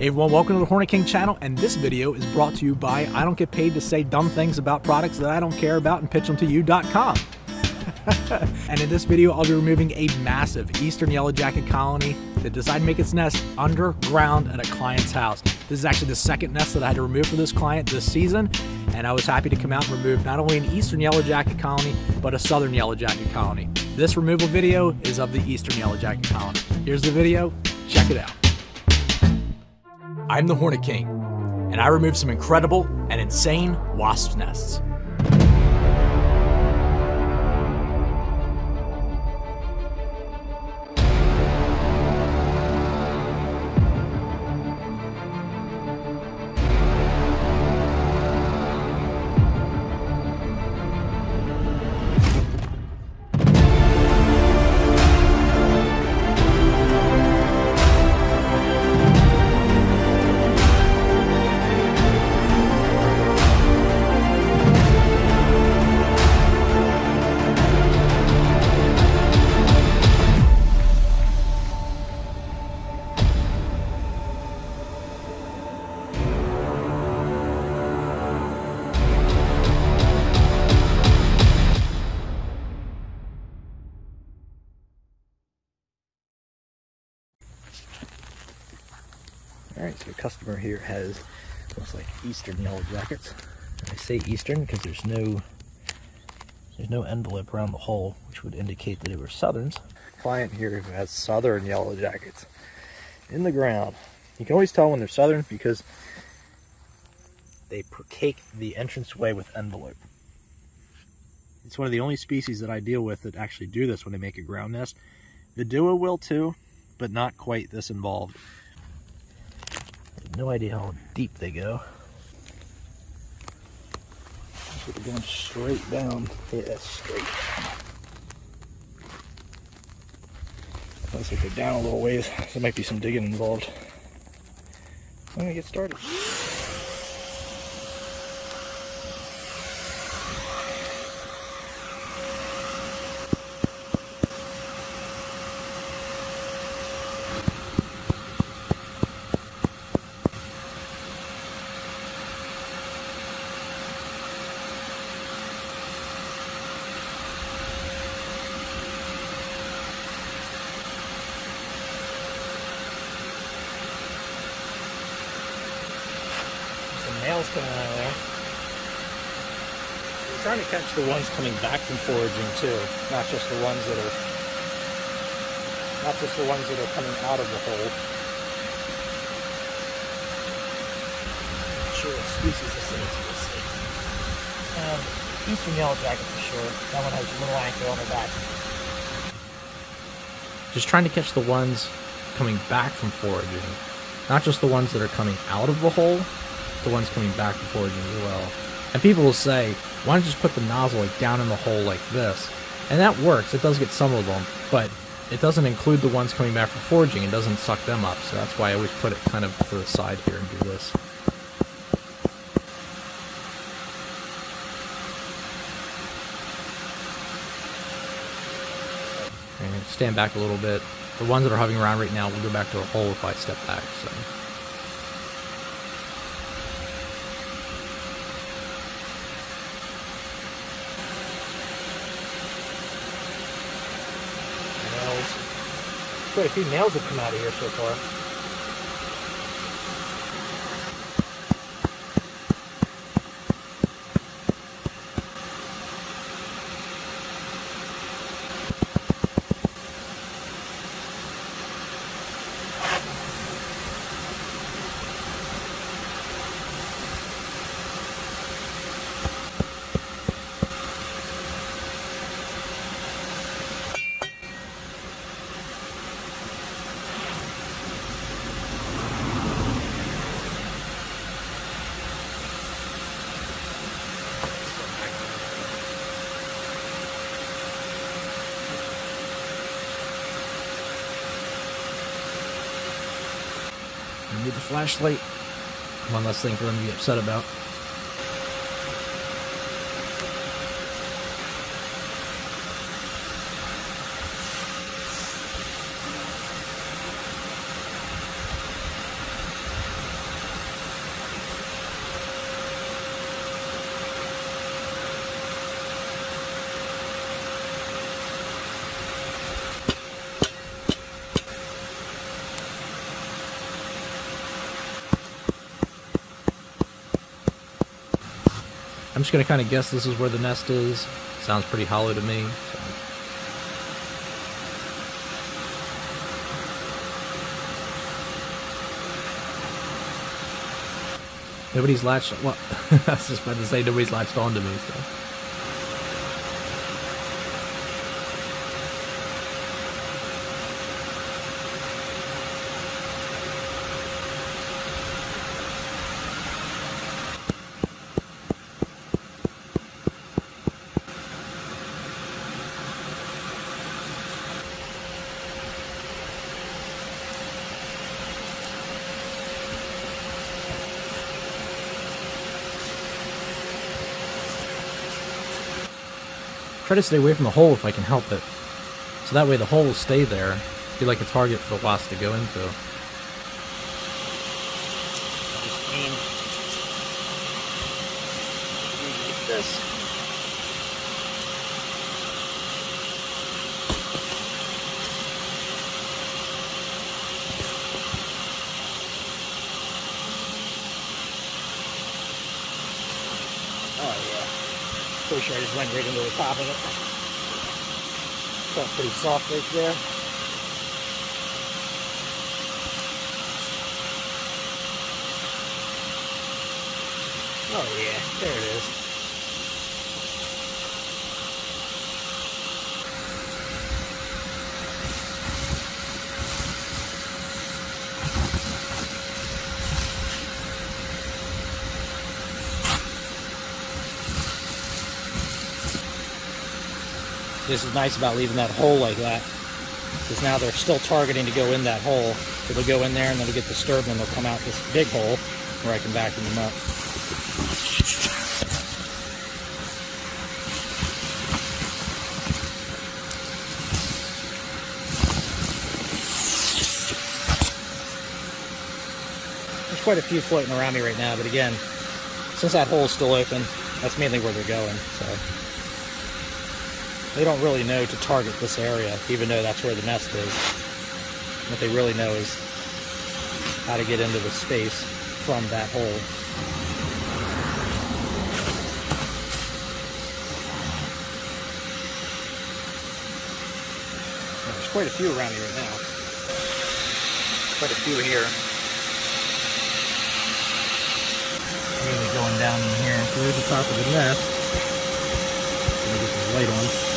Hey everyone, welcome to the Hornet King channel, and this video is brought to you by I don't get paid to say dumb things about products that I don't care about and pitch them to you.com. and in this video, I'll be removing a massive eastern yellow jacket colony that decided to make its nest underground at a client's house. This is actually the second nest that I had to remove for this client this season, and I was happy to come out and remove not only an eastern yellow jacket colony, but a southern yellow jacket colony. This removal video is of the eastern yellow jacket colony. Here's the video, check it out. I'm the Hornet King, and I removed some incredible and insane wasp nests. The customer here has looks like Eastern yellow jackets. I say Eastern because there's no there's no envelope around the hole, which would indicate that it were Southerns. Client here who has Southern yellow jackets in the ground. You can always tell when they're Southern because they cake the entranceway with envelope. It's one of the only species that I deal with that actually do this when they make a ground nest. The Dua will too, but not quite this involved no idea how deep they go. They're going straight down. Yeah, straight. Looks like they're down a little ways. There might be some digging involved. I'm gonna get started. nails coming out of there. We're trying to catch the ones coming back from foraging too, not just the ones that are not just the ones that are coming out of the hole. Sure species this is, we'll see. Um, Eastern yellow jacket for sure. That one has a little anchor on the back. Just trying to catch the ones coming back from foraging, not just the ones that are coming out of the hole, the ones coming back from foraging as well. And people will say, why don't you just put the nozzle like down in the hole like this? And that works. It does get some of them, but it doesn't include the ones coming back from foraging. It doesn't suck them up. So that's why I always put it kind of to the side here and do this. And stand back a little bit. The ones that are hovering around right now will go back to the hole if I step back. So. Quite a few nails have come out of here so far. need the flashlight. One less thing for them to be upset about. I'm just going to kind of guess this is where the nest is. Sounds pretty hollow to me. So. Nobody's latched. Well, I was just about to say nobody's latched onto me. So. Try to stay away from the hole if I can help it. So that way the hole will stay there. Be like a target for the wasp to go into. Just aim. This. Oh yeah. Pretty sure I just went right into the top of it. Felt pretty soft right there. Oh yeah, there it is. This is nice about leaving that hole like that. Because now they're still targeting to go in that hole. They'll go in there and they'll get disturbed and they'll come out this big hole where I can vacuum them up. There's quite a few floating around me right now, but again, since that hole's still open, that's mainly where they're going. So they don't really know to target this area, even though that's where the nest is. What they really know is how to get into the space from that hole. There's quite a few around here right now. Quite a few here. Really going down in here. There's the top of the nest. Let me get light on.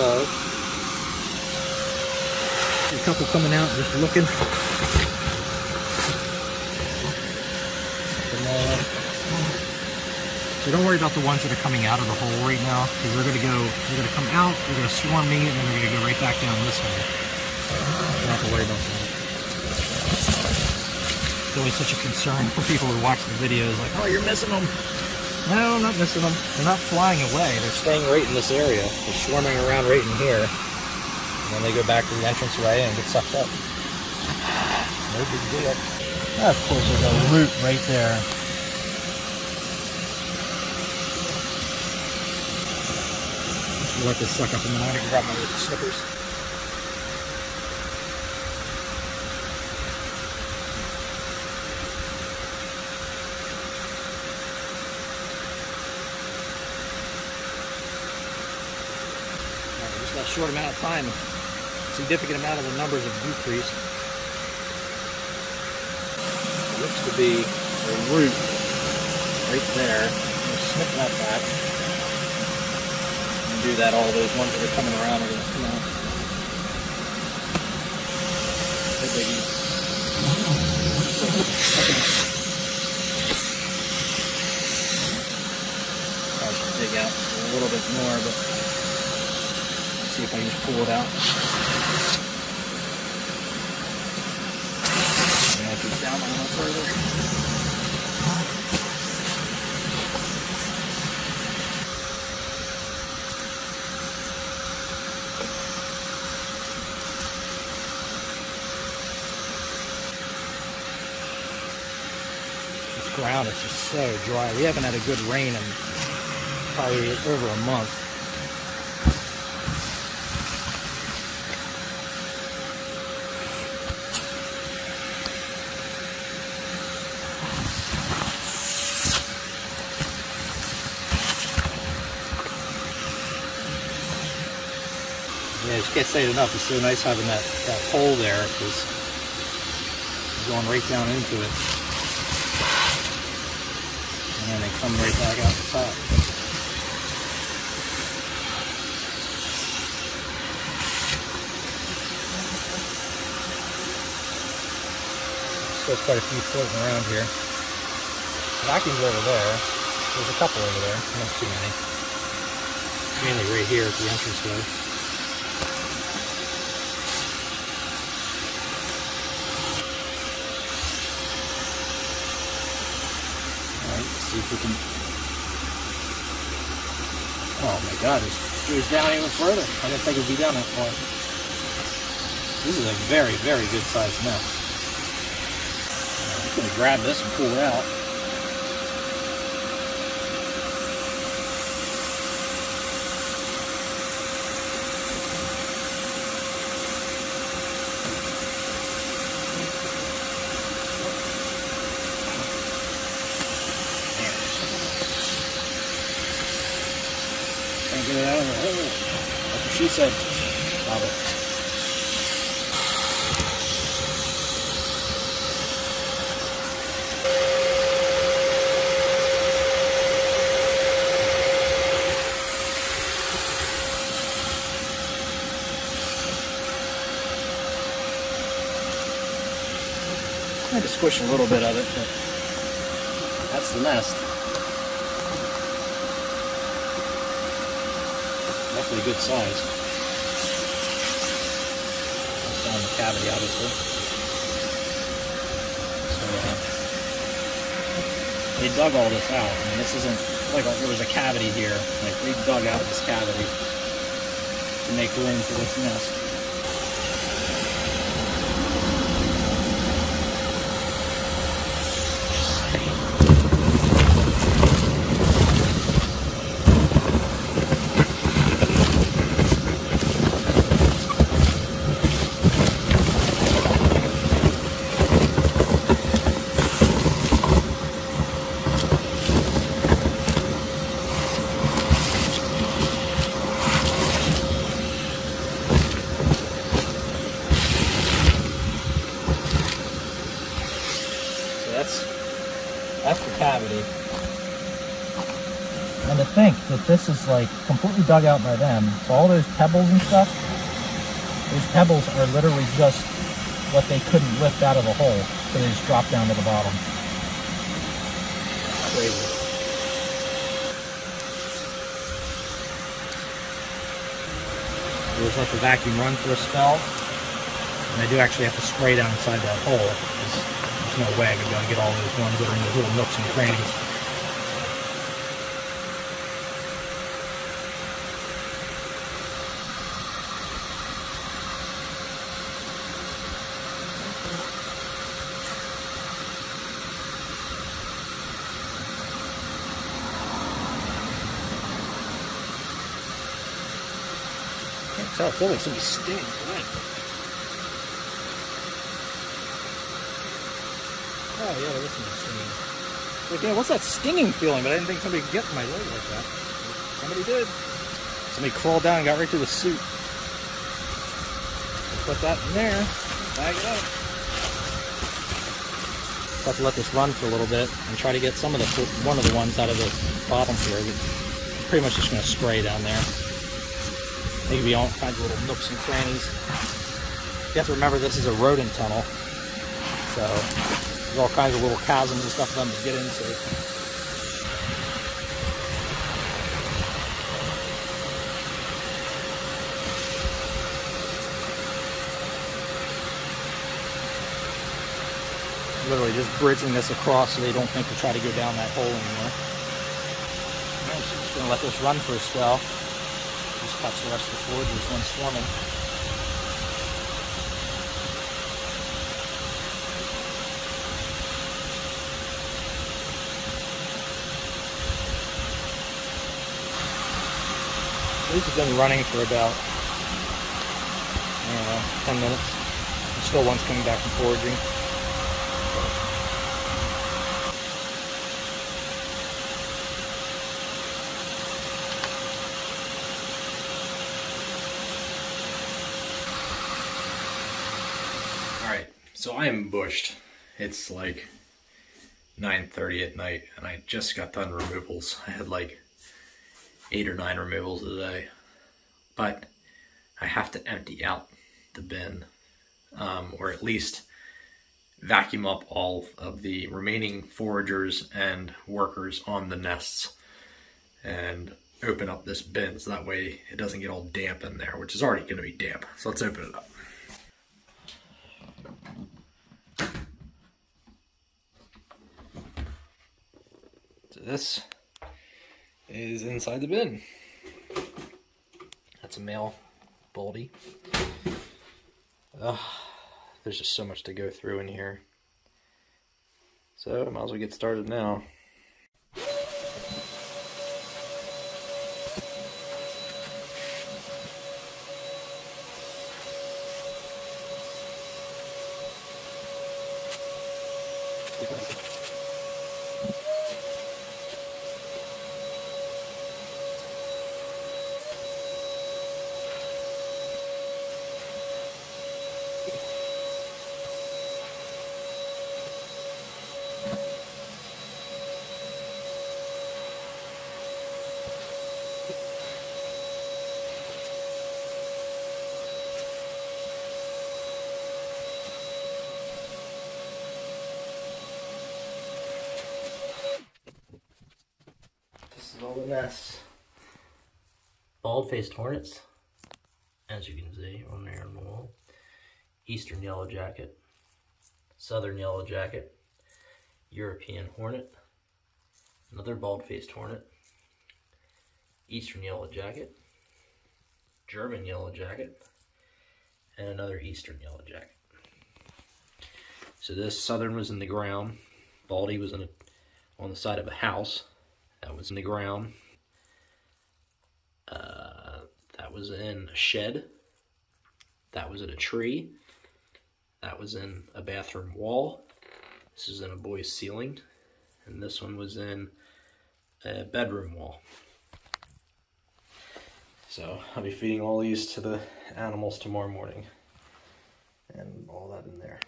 Second glove. A couple coming out, just looking. So don't worry about the ones that are coming out of the hole right now, because they're gonna go, they're gonna come out, they're gonna swarm me, and then they're gonna go right back down this way. Don't have to worry about that. It's always such a concern for people who watch the videos, like, oh, you're missing them. No, not missing them. They're not flying away. They're staying right in this area. They're swarming around right in here. And then they go back to the entrance way and get sucked up. No big deal. Of course, there's a root right there. Let this suck up in the can grab my little that short amount of time, a significant amount of the numbers have decreased. Looks to be a root right there. I'm going to snip that back. And do that, all those ones that are coming around are going to come out. I should dig out a little bit more, but see if I can just pull it out. Knock these down a little further. This ground is just so dry. We haven't had a good rain in probably over a month. I just can't say it enough. It's so nice having that, that hole there because going right down into it. And then they come right back out the top. Still quite a few floating around here. Vacuum's over there. There's a couple over there, not too many. Mainly right here at the entranceway. See if we can. Oh my god, it goes down even further. I didn't think it would be down that far. This is a very, very good sized nest. I'm gonna grab this and pull it out. Get it out of. That's what she said. It. I had to squish a little bit of it, but that's the nest. Definitely good size. It's down the cavity, obviously. So uh, they dug all this out. I mean, this isn't like a, there was a cavity here. Like they dug out this cavity to make room for this nest. So that's that's the cavity. And that this is like completely dug out by them. So all those pebbles and stuff, those pebbles are literally just what they couldn't lift out of the hole. So they just drop down to the bottom. Crazy. We just let the vacuum run for a spell. And I do actually have to spray down inside that hole. 'cause There's no way I could able to get all those ones that are in those little nooks and crannies. I feel somebody's staying wet. Oh yeah, there is some stinging. Like, yeah, what's that stinging feeling? But I didn't think somebody could get my leg like that. Somebody did. Somebody crawled down and got right through the suit. Put that in there. Bag it up. Have to let this run for a little bit and try to get some of the one of the ones out of the bottom here. Pretty much just going to spray down there. They can be all kinds of little nooks and crannies. You have to remember this is a rodent tunnel, so there's all kinds of little chasms and stuff for them to get into. Literally just bridging this across so they don't think to try to go down that hole anymore. I'm just gonna let this run for a spell. Touch the rest of the fluid. There's one swarming. These have been running for about, I don't know, 10 minutes. still one's coming back from foraging. So I am bushed. It's like 9.30 at night and I just got done removals. I had like eight or nine removals a day. But I have to empty out the bin, um, or at least vacuum up all of the remaining foragers and workers on the nests and open up this bin so that way it doesn't get all damp in there, which is already going to be damp. So let's open it up. This is inside the bin. That's a male baldy. Ugh, there's just so much to go through in here. So might as well get started now. Nests. Bald-faced hornets, as you can see on there on the wall. Eastern yellow jacket, southern yellow jacket, European hornet, another bald-faced hornet, eastern yellow jacket, German yellow jacket, and another eastern yellow jacket. So this southern was in the ground, baldy was in a, on the side of a house, that was in the ground. Uh, that was in a shed. That was in a tree. That was in a bathroom wall. This is in a boy's ceiling. And this one was in a bedroom wall. So I'll be feeding all these to the animals tomorrow morning. And all that in there.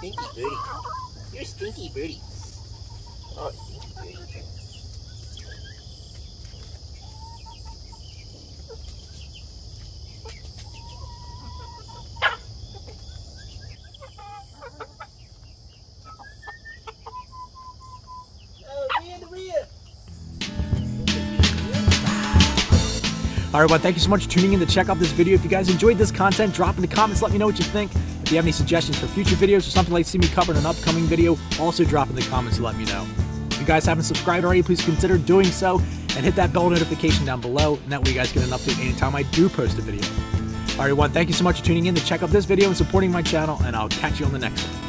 Stinky birdie. You're stinky birdie. Oh, stinky birdie. All right, everyone, thank you so much for tuning in to check out this video. If you guys enjoyed this content, drop in the comments, let me know what you think. If you have any suggestions for future videos or something like see me cover in an upcoming video, also drop in the comments to let me know. If you guys haven't subscribed already, please consider doing so and hit that bell notification down below, and that way you guys get an update anytime I do post a video. All right, everyone, thank you so much for tuning in to check out this video and supporting my channel, and I'll catch you on the next one.